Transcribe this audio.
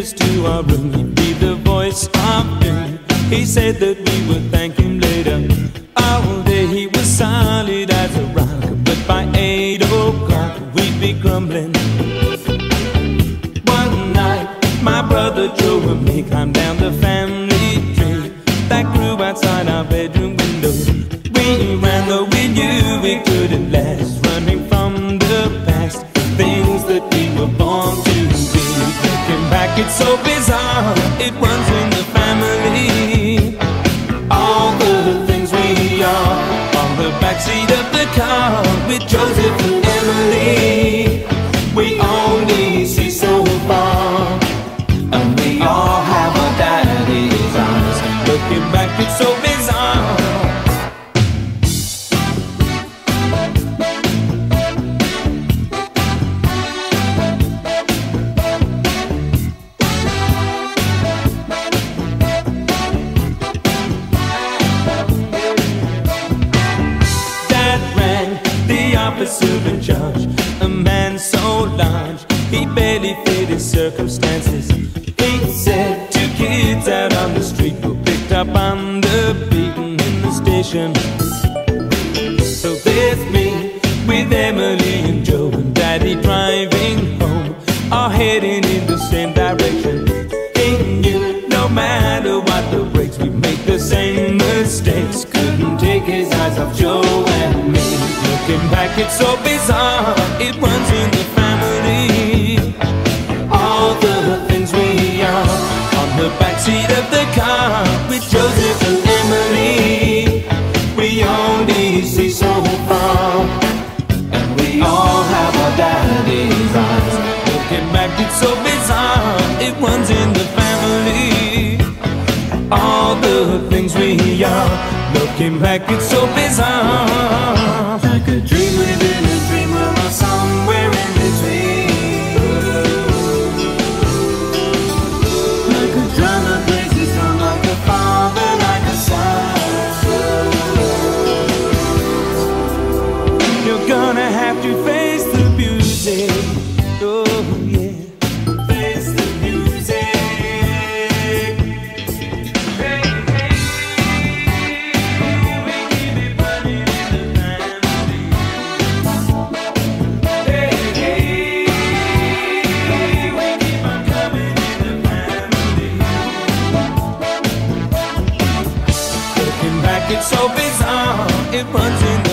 us to our room. He'd be the voice of doom. He said that we would thank him later. All day he was solid as a rock, but by eight o'clock we'd be grumbling. One night, my brother Joe and me climbed down the family it's so bizarre. It runs in the family. All the things we are on the backseat of the car with Joseph and Emily. We only a man so large he barely fit his circumstances. He said two kids out on the street were picked up on the beaten in the station. So there's me with Emily and Joe and Daddy driving Looking back, it's so bizarre. It runs in the family. All the things we are on the backseat of the car with Joseph and Emily. We only see so far, and we all have our daddy's eyes. Looking back, it's so bizarre. It runs in the family. All the things we are. Looking back, it's so bizarre. Like a dream It runs in